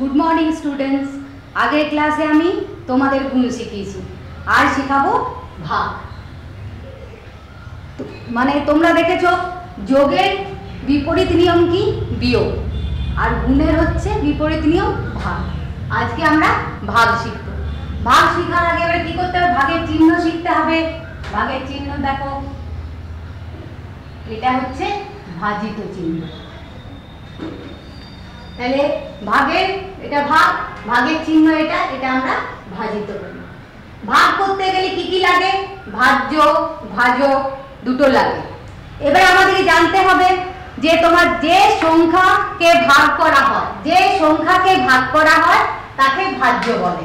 Good morning students আগের ক্লাসে আমি তোমাদের গুণ শিখিয়েছি। আর শেখাবো ভাগ। মানে তোমরা দেখেছ, যোগের বিপরীত নিয়ম কি? বিয়োগ। আর গুণের হচ্ছে বিপরীত নিয়ম ভাগ। আজকে আমরা ভাগ শিখব। ভাগ শেখার আগে এবারে কি করতে হবে? ভাগের চিহ্ন শিখতে হবে। ভাগের চিহ্ন দেখো। এটা হচ্ছে ভাজিত চিহ্ন। তাহলে ভাগের এটা ভাগ, ভাগের চিহ্ন এটা এটা আমরা ভাজিত করি। ভাগ করতে গেলে কি কি লাগে? ভাজ্য, ভাজক দুটো লাগে। এবার আমাদেরকে জানতে হবে যে তোমার যে সংখ্যাকে ভাগ করা হয়, যে সংখ্যাকে ভাগ করা হয়, তাকে ভাজ্য বলে।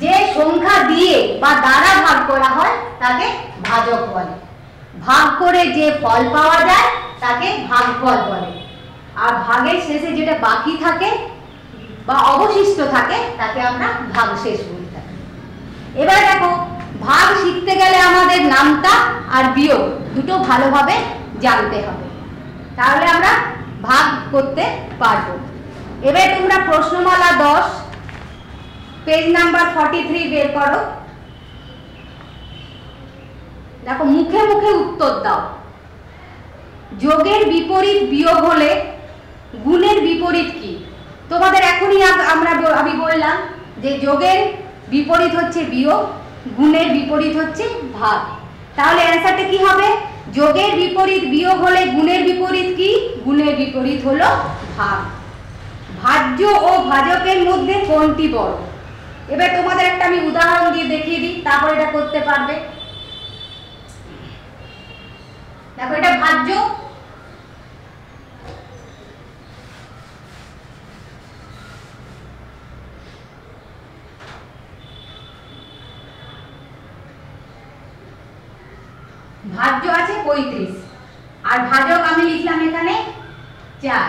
যে সংখ্যা দিয়ে বা দ্বারা ভাগ করা হয়, তাকে ভাজক বলে। ভাগ করে যে ফল পাওয়া যায়, তাকে ভাগফল বলে। আর ভাগের শেষে যেটা বাকি থাকে বা অবশিষ্ট থাকে, তাকে আমরা ভাগশেষ বলে থাকি। এবার দেখো, ভাগ শিখতে গেলে আমাদের নামটা আর বিয়োগ দুটো ভালোভাবে জানতে হবে। তাহলে আমরা ভাগ করতে পারব। এবার তোমরা প্রশ্নমালা দশ পেজ নাম্বার ফর্টি থ্রি বের করো। দেখো, মুখে মুখে উত্তর দাও। যোগের বিপরীত বিয়োগ হলে বিপরীত কি? তোমাদের এখনই আমরা আমি বললাম যে যোগের বিপরীত হচ্ছে বিয়োগ, গুণের বিপরীত হচ্ছে ভাগ। তাহলে অ্যান্সারটা কি হবে? যোগের বিপরীত বিয়োগ হলে গুণের বিপরীত কি? গুণের বিপরীত হলো ভাগ। ভাজ্য ও ভাজকের মধ্যে কোনটি বড়? এবার তোমাদের একটা আমি উদাহরণ দিয়ে দেখিয়ে দিই, তারপর এটা করতে পারবে। দেখো এটা ভাজ্য ভাজ্য আছে পঁয়ত্রিশ। আর ভাজক আমি লিখলাম এখানে চার।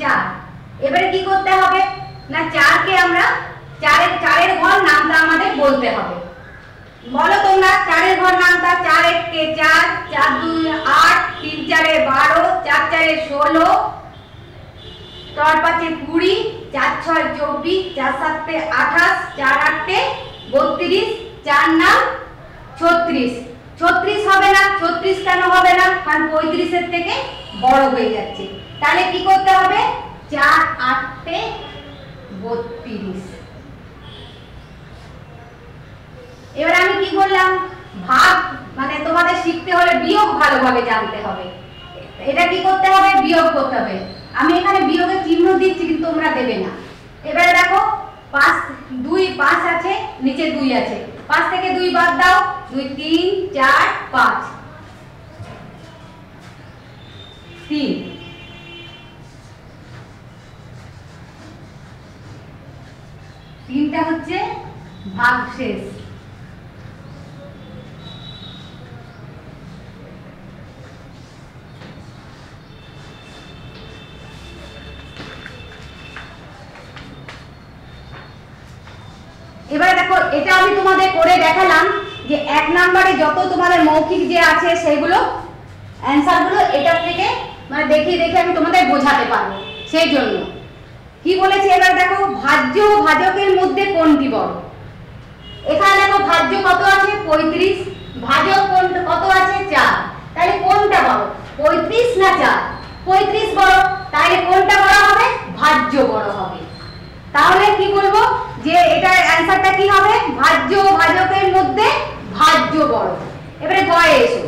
চার। এবারে কি করতে হবে? না, চারকে আমরা চারের চারের ঘর নামটা আমাদের বলতে হবে। বলো তোমরা, চারের ঘর নামটা চার এককে চার চার দুই আট, তিন চারে বারো, চার চারে ষোলো, চার পাঁচে কুড়ি, চার ছয় চব্বিশ, চার সাতে আঠাশ, চার আটে বত্রিশ, চার নাম ছত্রিশ। ছত্রিশ হবে না, ছত্রিশ কেন হবে না? কারণ পঁয়ত্রিশের থেকে বড় হয়ে যাচ্ছে। তাহলে কি করতে হবে? চার, আটে বত্রিশ। এবার আমি কি করলাম? ভাগ মানে তোমাদের শিখতে হলে বিয়োগ ভালোভাবে জানতে হবে। এটা কি করতে হবে? বিয়োগ করতে হবে। আমি এখানে বিয়োগের চিহ্ন দিচ্ছি, কিন্তু তোমরা দেবে না। এবারে দেখো, পাঁচ, দুই, পাঁচ আছে, নিচে দুই আছে। পাঁচ থেকে দুই বাদ দাও। দুই, তিন, চার, পাঁচ। তিন। তিনটা হচ্ছে ভাগশেষ এবারে দেখো, এটা আমি তোমাদের করে দেখালাম। যে এক নম্বরে যত তোমাদের মৌখিক যে আছে সেগুলো অ্যান্সারগুলো এটার থেকে মানে দেখিয়ে দেখে আমি তোমাদের বোঝাতে পারব। সেই জন্য। কি বলেছে এবার দেখো, ভাজ্য ও ভাজকের মধ্যে কোনটি বড়? এখানে দেখো ভাজ্য কত আছে? পঁয়ত্রিশ। ভাজক কোন, কত আছে? চার। তাহলে কোনটা বড়? পঁয়ত্রিশ না চার? পঁয়ত্রিশ বড়। তাহলে কোনটা বড় হবে? ভাজ্য বড় হবে। তাহলে কি বলব? যে এটার অ্যান্সারটা কি হবে? ভাজ্য ও ভাজকের মধ্যে ভাজ্য বড় এবারে গয়ে এসো।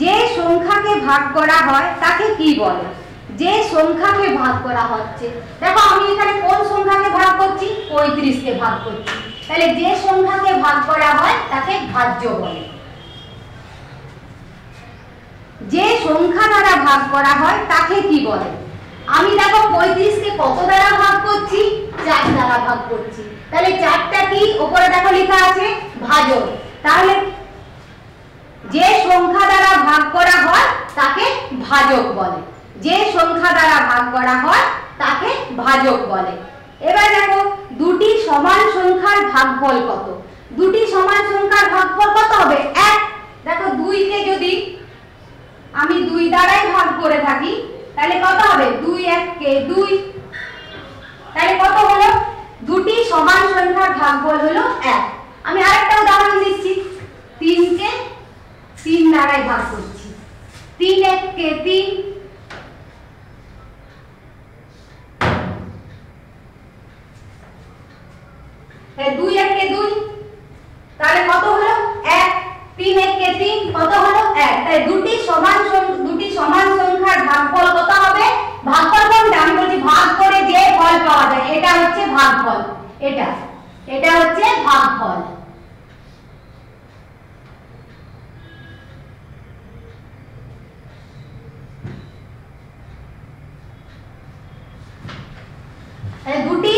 যে সংখ্যাকে ভাগ করা হয়, তাকে কি বলে? যে সংখ্যাকে ভাগ করা হচ্ছে, দেখো আমি এখানে কোন সংখ্যাকে ভাগ করছি? পঁয়ত্রিশকে ভাগ করছি। তাহলে যে সংখ্যাকে ভাগ করা হয়, তাকে ভাজ্য বলে। যে সংখ্যা দ্বারা ভাগ করা হয়, তাকে কি বলে? আমি দেখো পঁয়ত্রিশকে কত দ্বারা ভাগ করছি? চার দ্বারা ভাগ করছি। তাহলে চারটা কি? উপরে দেখো লেখা আছে ভাজক তাহলে যে সংখ্যা দ্বারা ভাগ করা হয়, তাকে ভাজক বলে। যে সংখ্যা দ্বারা ভাগ করা হয়, তাকে ভাজক বলে। এবার দেখো, দুটি সমান সংখ্যার ভাগফল কত? দুটি সমান সংখ্যার ভাগফল কত হবে? এক। দেখো, দুইকে যদি আমি দুই দ্বারাই ভাগ করে থাকি, তাহলে কত হবে? দুই এককে দুই। তাহলে কত হলো? দুটি সমান সংখ্যার ভাগফল হলো এক। আমি আরেকটা উদাহরণ দিচ্ছি। তিনকে তিন দ্বারাই ভাগ করছি। তিন এককে তিন। হ্যাঁ, দুই এককে দুই। তাহলে কত হলো? এক। তিন এককে তিন কত হলো? এক। তাই দুটি সমান দুটি সমান সংখ্যার ভাগফল কত হবে? ভাগফল কোনটা আমি বলছি ভাগ করে যে ফল পাওয়া যায় এটা হচ্ছে ভাগফল। এটা। এটা হচ্ছে ভাগফল তাহলে দুটি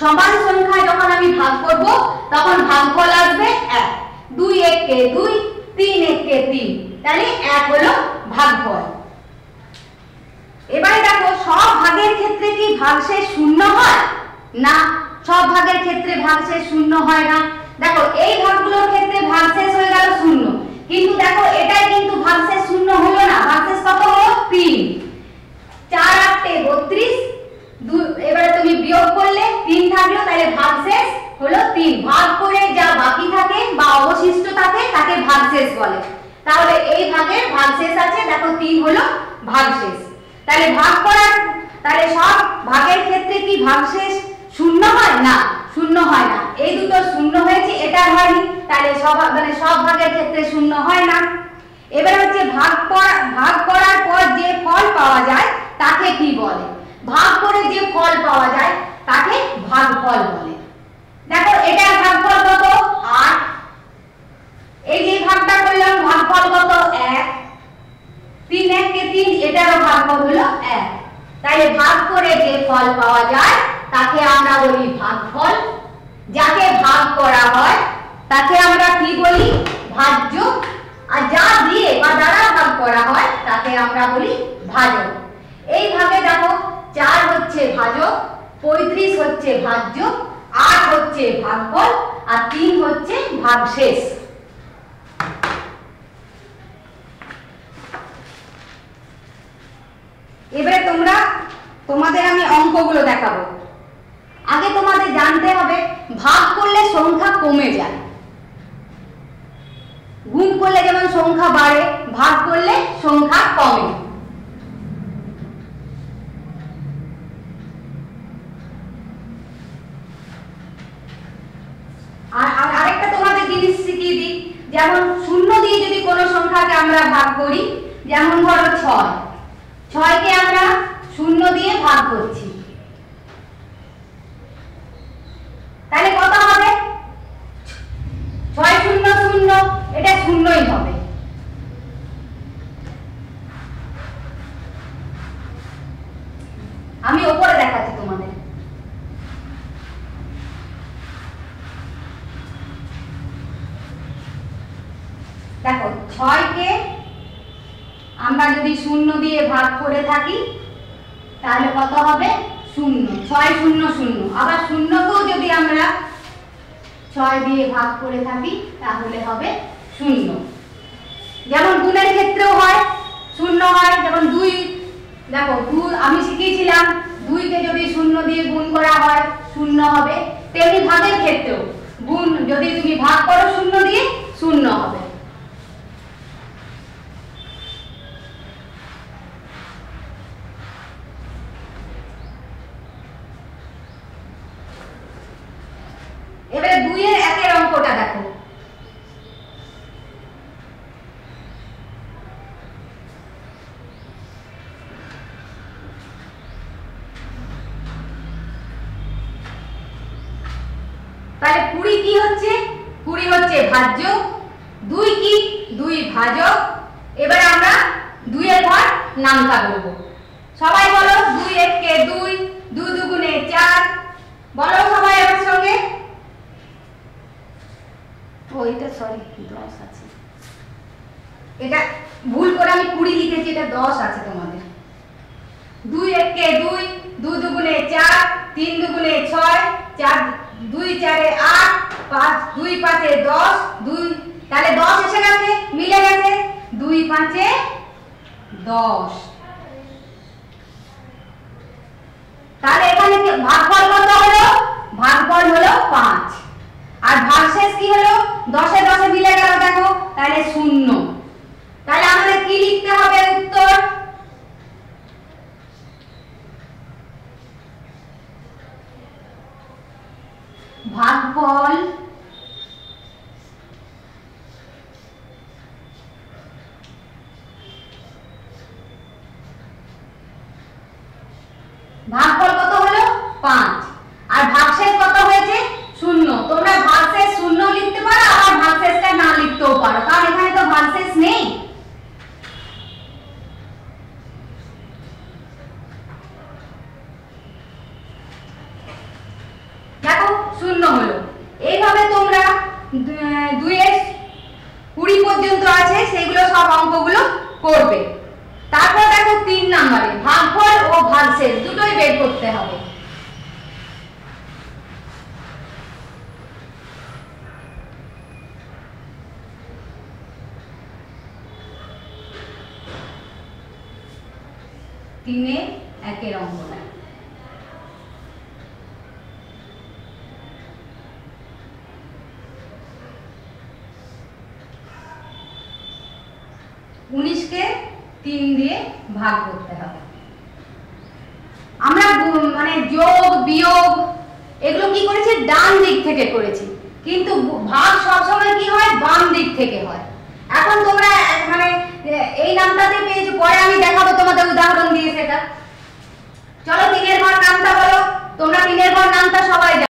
সমান সংখ্যা যখন আমি ভাগ করব, তখন ভাগফল আসবে এক। দুই এককে দুই, তিন এককে তিন। তাহলে এক হলো ভাগফল। এবারে দেখো, সব ভাগের ক্ষেত্রে কি ভাগশেষ শূন্য হয়? না, সব ভাগের ক্ষেত্রে ভাগশেষ শূন্য হয় না। দেখো, এই ভাগগুলোর ক্ষেত্রে ভাগশেষ হয়ে গেল শূন্য। কিন্তু দেখো, এটাই কিন্তু ভাগশেষ শূন্য হলো না। ভাগশেষ কত হলো? তিন। চার আটটে বত্রিশ। এবারে তুমি বিয়োগ করলে তিন থাকল, তাহলে ভাগশেষ হলো তিন। ভাগ করে যা বাকি থাকে বা অবশিষ্ট থাকে, তাকে ভাগশেষ বলে। তাহলে এই ভাগের ভাগশেষ আছে, দেখো তিন হলো ভাগশেষ তাহলে ভাগ করার, তাহলে সব ভাগের ক্ষেত্রে কি ভাগশেষ শূন্য হয়? না, শূন্য হয় না। এই দুটো শূন্য হয়েছে, এটা হয়নি। তাহলে সব মানে সব ভাগের ক্ষেত্রে শূন্য হয় না। এবার হচ্ছে ভাগ করা, ভাগ করার পর যে ফল পাওয়া যায়, তাকে কি বলে? ভাগ করে যে ফল পাওয়া যায়, তাকে ভাগফল বলে। দেখো, এটার ভাগফল কত? আট। এই যে ভাগটা করলাম, ভাগফল কত? এক। তিন এক কে তিন, এটারও ভাগফল হলো এক। তাইলে ভাগ করে যে ফল পাওয়া যায়, তাকে আমরা বলি ভাগফল। যাকে ভাগ করা হয়, তাকে আমরা কি বলি? ভাজ্য। আর যা দিয়ে বা দ্বারা ভাগ করা হয়, তাকে আমরা বলি ভাজক এই ভাগে দেখো চার হচ্ছে ভাজক পঁয়ত্রিশ হচ্ছে ভাজ্য আট হচ্ছে ভাগফল আর তিন হচ্ছে ভাগশেষ এবারে তোমরা তোমাদের আমি অঙ্কগুলো দেখাবো আগে তোমাদের জানতে হবে ভাগ করলে সংখ্যা কমে যায় গুণ করলে যেমন সংখ্যা বাড়ে ভাগ করলে সংখ্যা কমে আর আর আরেকটা তোমাদের জিনিস শিখিয়ে দিই যেমন শূন্য দিয়ে যদি কোনো সংখ্যাকে আমরা ভাগ করি, যেমন ধরো ছয়। ছয়কে আমরা শূন্য দিয়ে ভাগ করছি। তাহলে কত হবে? ছয় শূন্য শূন্য, এটা শূন্যই হবে আমি ওপরে দেখাচ্ছি তোমাদের দেখো ছয়কে আমরা যদি শূন্য দিয়ে ভাগ করে থাকি, তাহলে কত হবে? শূন্য। ছয় শূন্য শূন্য। আবার শূন্যকেও যদি আমরা ছয় দিয়ে ভাগ করে থাকি, তাহলে হবে শূন্য। যেমন গুণের ক্ষেত্রেও হয়, শূন্য হয়। যেমন দুই, দেখো আমি শিখিয়েছিলাম, দুইকে যদি শূন্য দিয়ে গুণ করা হয়, শূন্য হবে। তেমনি ভাগের ক্ষেত্রেও। গুণ যদি তুমি ভাগ করো, শূন্য দিয়ে শূন্য হবে এবারে দুইয়ের একের অঙ্কটা দেখো তাহলে কুড়ি কি হচ্ছে? কুড়ি হচ্ছে ভাজ্য। দুই কি? দুই ভাজক। এবার আমরা দুইয়ের ঘর নামতা বলব সবাই বলো দুই এককে দুই, দু দুগুণে চার। বলো সবাই আমার সঙ্গে। ও, এটা সরি দশ আছে। এটা ভুল করে আমি কুড়ি লিখেছি, এটা দশ আছে তোমাদের। দুই এককে দুই, দু দুগুণে চার, তিন দুগুণে ছয়, চার দুই চারে আট, পাঁচ, দুই পাঁচে দশ, দুই, তাহলে দশ এসে গেছে, মিলে গেছে, দুই পাঁচে দশ। তাহলে এখানে ভাগফল কত হলো? ভাগফল হলো পাঁচ। আর ভাগশেষ কি হলো? দশে দশে মিলে গেল, দেখো, তাহলে শূন্য। ভাগফল কত হলো? আর ভাগশেষ কত হয়েছে? শূন্য। তোমরা ভাগশেষ শূন্য লিখতে পারো, আবার ভাগশেষটা না লিখতেও পারো, কারণ এখানে তো ভাগশেষ নেই। দেখো, শূন্য হলো। দুইয়ের কুড়ি পর্যন্ত আছে, সেগুলো সব অঙ্কগুলো করবে। তারপর দেখো ভাগফল ও ভাগশেষ, দুটোই বের করতে হবে। তিনে একের তিন দিয়ে ভাগ করতে হবে। আমরা মানে যোগ, বিয়োগ, এগুলো কি করেছি? ডান দিক থেকে করেছি। কিন্তু ভাগ সবসময় কি হয়? বাম দিক থেকে হয়। এখন তোমরা মানে এই নামটাতে পেয়েছ, পরে আমি দেখাবো তোমাদের উদাহরণ দিয়ে সেটা। চলো তিনের ঘর নামটা বলো। তোমরা তিনের ঘর নামটা সবাই।